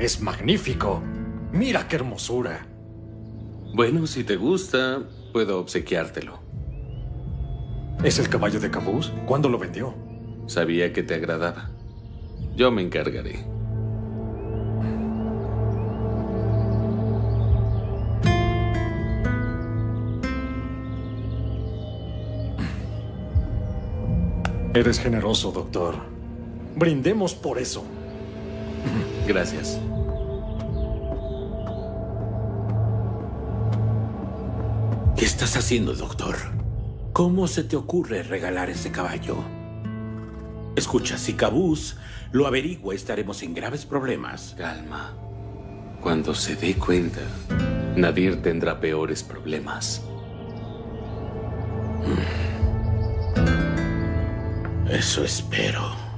es magnífico. Mira qué hermosura. Bueno, si te gusta, puedo obsequiártelo. ¿Es el caballo de Cabús? ¿Cuándo lo vendió? Sabía que te agradaba. Yo me encargaré. Eres generoso, doctor. Brindemos por eso. Gracias. Estás haciendo, doctor? ¿Cómo se te ocurre regalar ese caballo? Escucha, si Cabús lo averigua, estaremos en graves problemas. Calma. Cuando se dé cuenta, Nadir tendrá peores problemas. Eso espero.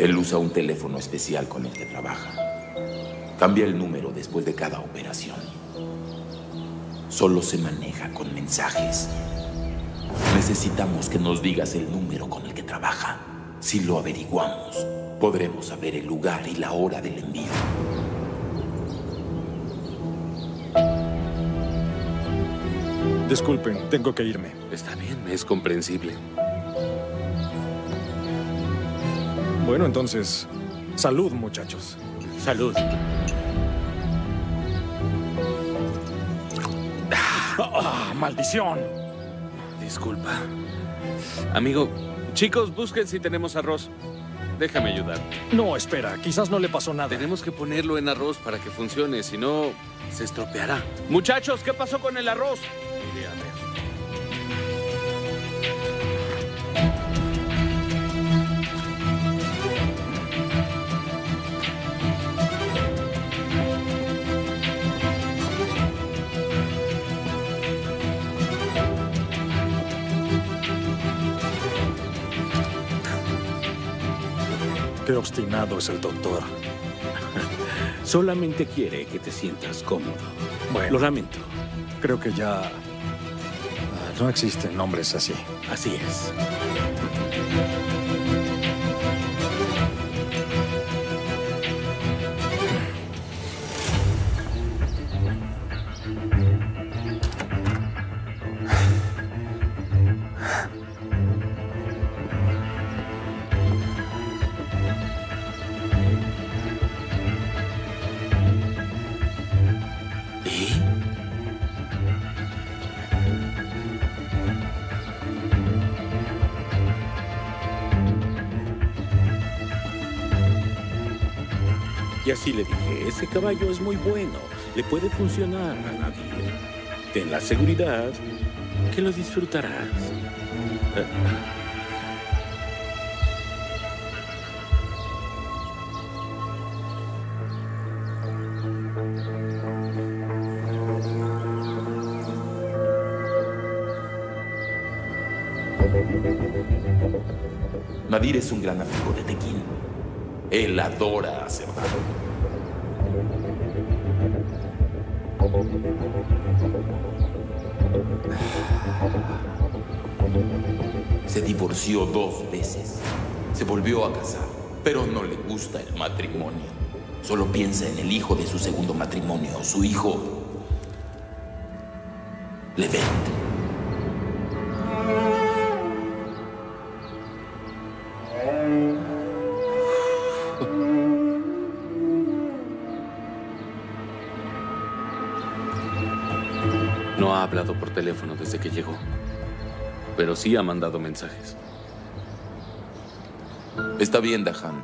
Él usa un teléfono especial con el que trabaja. Cambia el número después de cada operación. Solo se maneja con mensajes. Necesitamos que nos digas el número con el que trabaja. Si lo averiguamos, podremos saber el lugar y la hora del envío. Disculpen, tengo que irme. Está bien, es comprensible. Bueno, entonces, salud, muchachos. Salud. ¡Ah, maldición! Disculpa. Amigo, chicos, busquen si tenemos arroz. Déjame ayudar. No, espera, quizás no le pasó nada. Tenemos que ponerlo en arroz para que funcione, si no, se estropeará. Muchachos, ¿qué pasó con el arroz? Qué obstinado es el doctor. Solamente quiere que te sientas cómodo. Bueno. Lo lamento. Creo que ya... ah, No existen nombres así. Así es. Y así le dije, ese caballo es muy bueno, le puede funcionar a nadie. Ten la seguridad que lo disfrutarás. Nadir es un gran amigo de Tequín. Él adora a Cerdán. Se divorció dos veces. Se volvió a casar, pero no le gusta el matrimonio. Solo piensa en el hijo de su segundo matrimonio, su hijo Levent. No ha hablado por teléfono desde que llegó, pero sí ha mandado mensajes. Está bien, Dahan.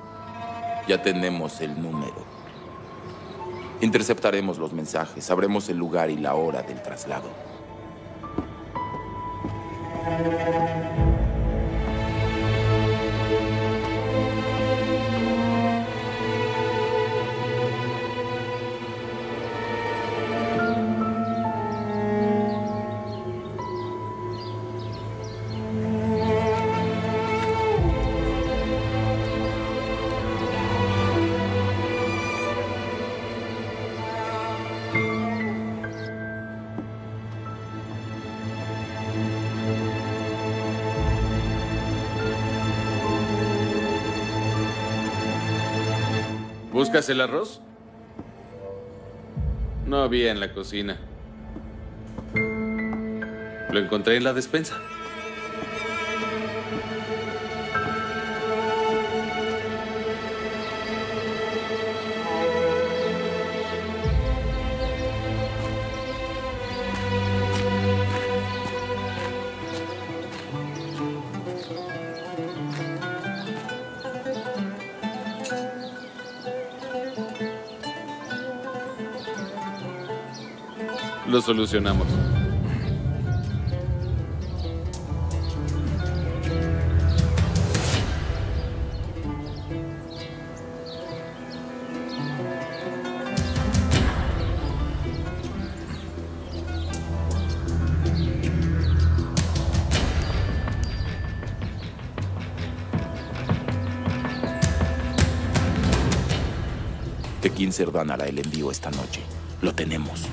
Ya tenemos el número. Interceptaremos los mensajes, sabremos el lugar y la hora del traslado. ¿Buscas el arroz? No había en la cocina. Lo encontré en la despensa. Lo solucionamos. Tekin Cerdán hará el envío esta noche. Lo tenemos.